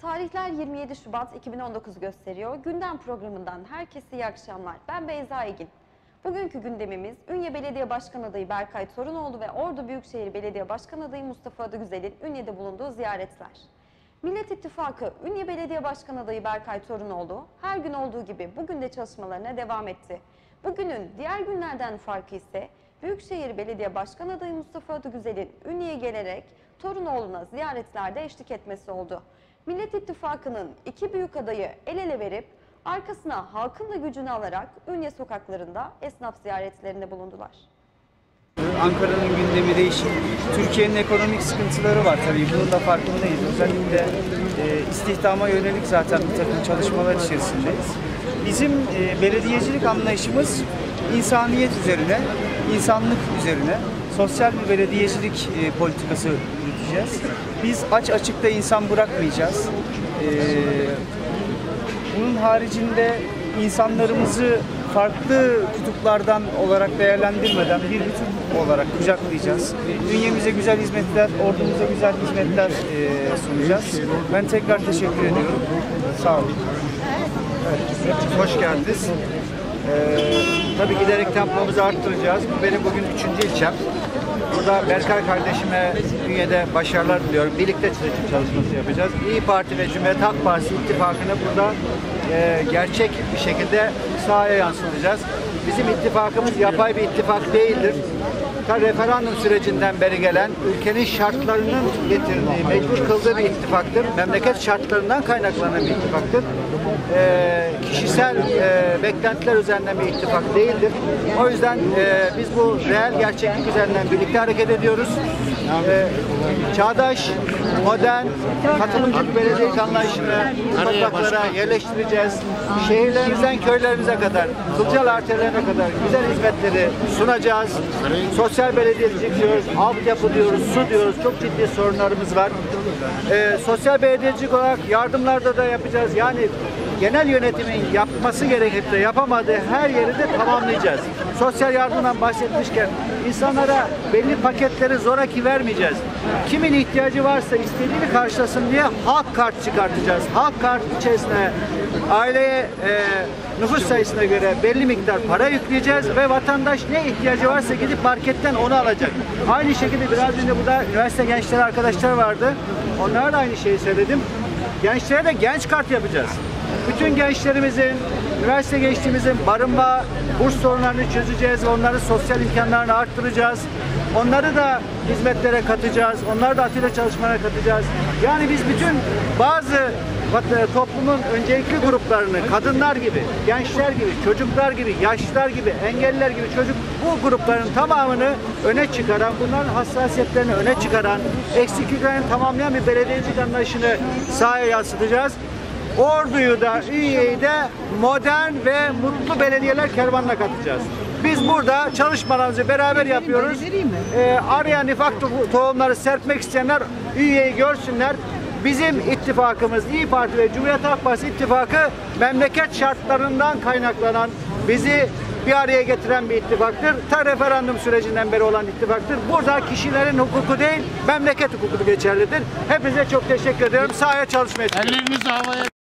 Tarihler 27 Şubat 2019 gösteriyor. Gündem programından herkese iyi akşamlar. Ben Beyza Egin. Bugünkü gündemimiz Ünye Belediye Başkan Adayı Berkay Torunoğlu ve Ordu Büyükşehir Belediye Başkan Adayı Mustafa Adıgüzel'in Ünye'de bulunduğu ziyaretler. Millet İttifakı Ünye Belediye Başkan Adayı Berkay Torunoğlu her gün olduğu gibi bugün de çalışmalarına devam etti. Bugünün diğer günlerden farkı ise Büyükşehir Belediye Başkan Adayı Mustafa Adıgüzel'in Ünye'ye gelerek Torunoğlu'na ziyaretlerde eşlik etmesi oldu. Millet İttifakı'nın iki büyük adayı el ele verip arkasına halkın da gücünü alarak Ünye sokaklarında esnaf ziyaretlerinde bulundular. Ankara'nın gündemi değişik. Türkiye'nin ekonomik sıkıntıları var tabii. Bunun da farkındayız. Özellikle e, istihdama yönelik zaten bir takım çalışmalar içerisindeyiz. Bizim e, belediyecilik anlayışımız insaniyet üzerine, insanlık üzerine sosyal bir belediyecilik e, politikası yürüteceğiz. Biz aç açıkta insan bırakmayacağız. E, bunun haricinde insanlarımızı farklı kutuplardan olarak değerlendirmeden bir bütün olarak kucaklayacağız. Dünyamıza güzel hizmetler, ordumuza güzel hizmetler e, sunacağız. Ben tekrar teşekkür ediyorum. Sağ olun. Hoş geldiniz. Ee, tabii giderek tempomuzu arttıracağız. Bu benim bugün üçüncü ilçem. Burada Berkay kardeşime Ünye'de başarılar diliyorum. Birlikte seçim çalışması yapacağız. İyi Parti ve Cumhuriyet Halk Partisi ittifakını burada e, gerçek bir şekilde sahaya yansıtacağız. Bizim ittifakımız yapay bir ittifak değildir. Ta referandum sürecinden beri gelen ülkenin şartlarının getirdiği, mecbur kıldığı bir ittifaktır. Memleket şartlarından kaynaklanan bir ittifaktır. Ee, kişisel e, beklentiler üzerinden bir ittifak değildir. O yüzden e, biz bu reel gerçeklik üzerinden birlikte hareket ediyoruz. Ee, çağdaş, modern, katılımcı belediyelik anlayışını topraklara yerleştireceğiz. Şehirlerimizden köylerimize kadar, kılcal arterlerine kadar güzel hizmetleri sunacağız. Sosyal belediyecilik diyoruz, altyapı diyoruz, su diyoruz. Çok ciddi sorunlarımız var. Ee, sosyal belediyecilik olarak yardımlarda da yapacağız. Yani genel yönetimin yapması gerekip de yapamadığı her yeri de tamamlayacağız. Sosyal yardımdan bahsetmişken insanlara belli paketleri zoraki vermeyeceğiz. Kimin ihtiyacı varsa istediğini karşılasın diye halk kart çıkartacağız. Halk kart içerisine aileye e, nüfus sayısına göre belli miktar para yükleyeceğiz ve vatandaş ne ihtiyacı varsa gidip marketten onu alacak. Aynı şekilde biraz önce burada üniversite gençleri arkadaşlar vardı. Onlara da aynı şeyi söyledim. Gençlere de genç kart yapacağız. Bütün gençlerimizin, üniversite gençliğimizin barınma, burs sorunlarını çözeceğiz ve onların sosyal imkanlarını arttıracağız. Onları da hizmetlere katacağız, onları da atölye çalışmalarına katacağız. Yani biz bütün bazı toplumun öncelikli gruplarını, kadınlar gibi, gençler gibi, çocuklar gibi, yaşlılar gibi, engelliler gibi çocuk bu grupların tamamını öne çıkaran, bunların hassasiyetlerini öne çıkaran, eksikliklerini tamamlayan bir belediyecilik anlayışını sahaya yansıtacağız. Ordu'yu da, Ünye'yi de modern ve mutlu belediyeler kervanına katacağız. Biz burada çalışmalarımızı beraber yapıyoruz. Ee, arayan nifak to- tohumları serpmek isteyenler Ünye'yi görsünler. Bizim ittifakımız İyi Parti ve Cumhuriyet Halk Partisi ittifakı memleket şartlarından kaynaklanan bizi bir araya getiren bir ittifaktır. Ta referandum sürecinden beri olan ittifaktır. Burada kişilerin hukuku değil, memleket hukuku geçerlidir. Hepinize çok teşekkür ediyorum. Sahaya çalışmaya çıkıyoruz. Ellerinizi havaya